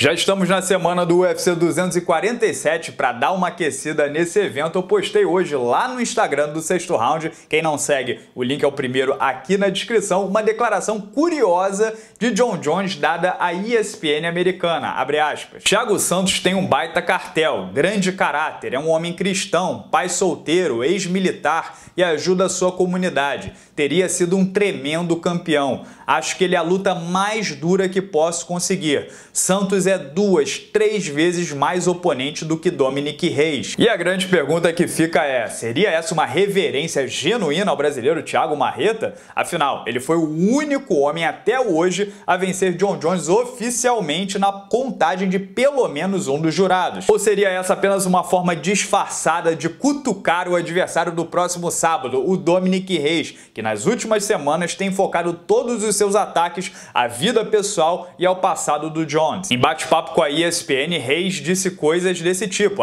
Já estamos na semana do UFC 247 para dar uma aquecida nesse evento. Eu postei hoje lá no Instagram do Sexto Round. Quem não segue, o link é o primeiro aqui na descrição. Uma declaração curiosa de John Jones dada à ESPN americana. Abre aspas. Thiago Santos tem um baita cartel, grande caráter, é um homem cristão, pai solteiro, ex-militar e ajuda a sua comunidade. Teria sido um tremendo campeão. Acho que ele é a luta mais dura que posso conseguir. Santos é duas, três vezes mais oponente do que Dominic Reis. E a grande pergunta que fica é: seria essa uma reverência genuína ao brasileiro Thiago Marreta? Afinal, ele foi o único homem até hoje a vencer John Jones oficialmente na contagem de pelo menos um dos jurados. Ou seria essa apenas uma forma disfarçada de cutucar o adversário do próximo sábado, o Dominic Reis, que nas últimas semanas tem focado todos os seus ataques à vida pessoal e ao passado do Jones. Em bate-papo com a ESPN, Reis disse coisas desse tipo,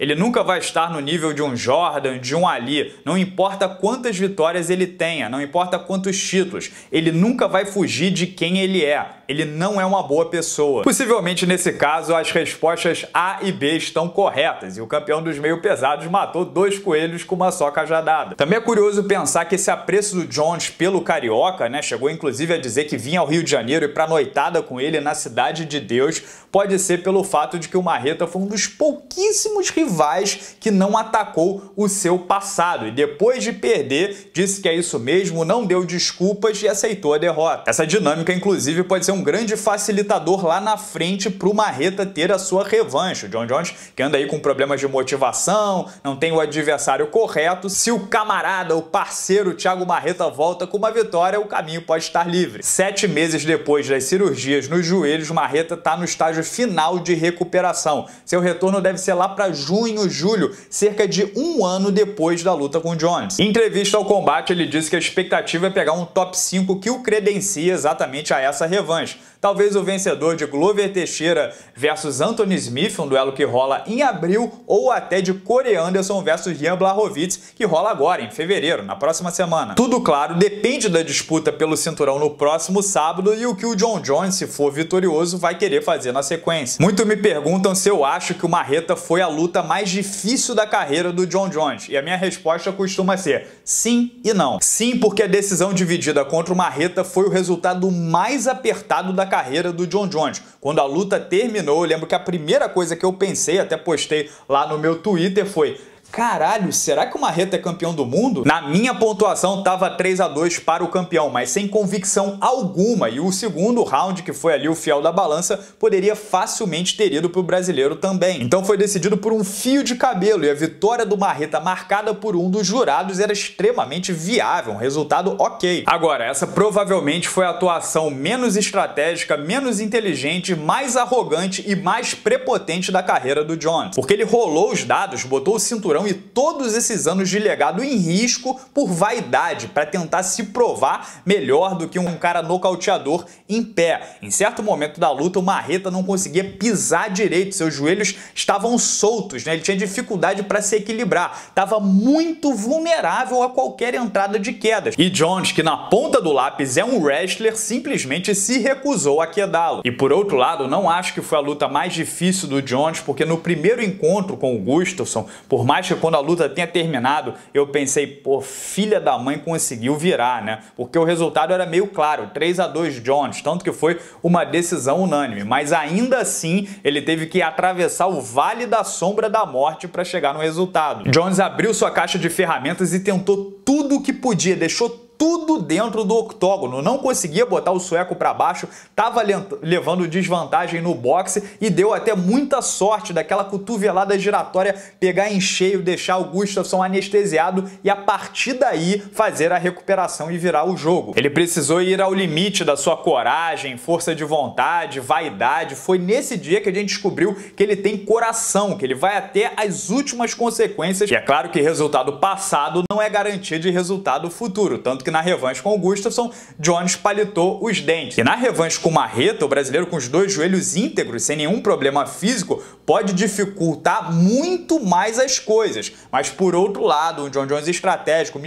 Ele nunca vai estar no nível de um Jordan, de um Ali, não importa quantas vitórias ele tenha, não importa quantos títulos, ele nunca vai fugir de quem ele é. Ele não é uma boa pessoa. Possivelmente nesse caso as respostas A e B estão corretas e o campeão dos meio pesados matou dois coelhos com uma só cajadada. Também é curioso pensar que esse apreço do Jones pelo carioca, né, chegou inclusive inclusive a dizer que vinha ao Rio de Janeiro e para noitada com ele na Cidade de Deus, pode ser pelo fato de que o Marreta foi um dos pouquíssimos rivais que não atacou o seu passado e depois de perder disse que é isso mesmo, não deu desculpas e aceitou a derrota. Essa dinâmica inclusive pode ser um grande facilitador lá na frente para o Marreta ter a sua revanche. O John Jones que anda aí com problemas de motivação, não tem o adversário correto, se o camarada, o parceiro Thiago Marreta volta com uma vitória, o caminho pode estar livre. Sete meses depois das cirurgias nos joelhos, Marreta está no estágio final de recuperação. Seu retorno deve ser lá para junho, julho, cerca de um ano depois da luta com Jones. Em entrevista ao combate, ele disse que a expectativa é pegar um top 5 que o credencia exatamente a essa revanche. Talvez o vencedor de Glover Teixeira versus Anthony Smith, um duelo que rola em abril, ou até de Corey Anderson versus Jan Blachowicz, que rola agora, em fevereiro, na próxima semana. Tudo claro, depende da disputa pelo cinturão no próximo sábado e o que o John Jones, se for vitorioso, vai querer fazer na sequência. Muito me perguntam se eu acho que o Marreta foi a luta mais difícil da carreira do John Jones, e a minha resposta costuma ser sim e não. Sim, porque a decisão dividida contra o Marreta foi o resultado mais apertado da carreira do John Jones. Quando a luta terminou, eu lembro que a primeira coisa que eu pensei, até postei lá no meu Twitter, foi Caralho, será que o Marreta é campeão do mundo? Na minha pontuação tava 3 a 2 para o campeão, mas sem convicção alguma. E o segundo round, que foi ali o fiel da balança, poderia facilmente ter ido para o brasileiro também. Então foi decidido por um fio de cabelo e a vitória do Marreta marcada por um dos jurados era extremamente viável, um resultado ok. Agora, essa provavelmente foi a atuação menos estratégica, menos inteligente, mais arrogante e mais prepotente da carreira do Jones. Porque ele rolou os dados, botou o cinturão e todos esses anos de legado em risco por vaidade, para tentar se provar melhor do que um cara nocauteador em pé. Em certo momento da luta, o Marreta não conseguia pisar direito, seus joelhos estavam soltos, né? ele tinha dificuldade para se equilibrar, estava muito vulnerável a qualquer entrada de quedas. E Jones, que na ponta do lápis é um wrestler, simplesmente se recusou a quedá-lo. E por outro lado, não acho que foi a luta mais difícil do Jones, porque no primeiro encontro com o Gustafsson, por mais quando a luta tenha terminado, eu pensei, pô, filha da mãe conseguiu virar, né? Porque o resultado era meio claro, 3 a 2 Jones, tanto que foi uma decisão unânime, mas ainda assim ele teve que atravessar o vale da sombra da morte para chegar no resultado. Jones abriu sua caixa de ferramentas e tentou tudo o que podia, deixou tudo dentro do octógono, não conseguia botar o sueco para baixo, estava levando desvantagem no boxe e deu até muita sorte daquela cotovelada giratória pegar em cheio, deixar o Gustafsson anestesiado e a partir daí fazer a recuperação e virar o jogo. Ele precisou ir ao limite da sua coragem, força de vontade, vaidade. Foi nesse dia que a gente descobriu que ele tem coração, que ele vai até as últimas consequências. E é claro que resultado passado não é garantia de resultado futuro, tanto que na revanche com o Gustafsson, Jones palitou os dentes. E na revanche com o Marreta, o brasileiro com os dois joelhos íntegros, sem nenhum problema físico, pode dificultar muito mais as coisas. Mas por outro lado, um John Jones estratégico,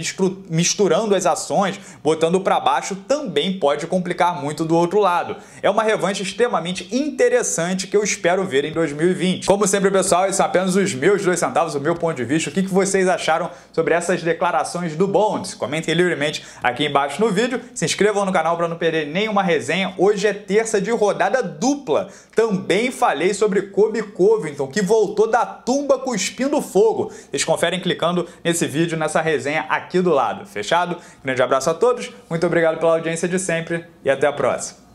misturando as ações, botando para baixo, também pode complicar muito do outro lado. É uma revanche extremamente interessante que eu espero ver em 2020. Como sempre, pessoal, esses são apenas os meus dois centavos, o meu ponto de vista. O que vocês acharam sobre essas declarações do Bonds? Comentem livremente aqui embaixo no vídeo. Se inscrevam no canal para não perder nenhuma resenha. Hoje é terça de rodada dupla. Também falei sobre Kobe Covington, que voltou da tumba cuspindo fogo. Vocês conferem clicando nesse vídeo, nessa resenha aqui do lado. Fechado? Grande abraço a todos, muito obrigado pela audiência de sempre e até a próxima.